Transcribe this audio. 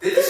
This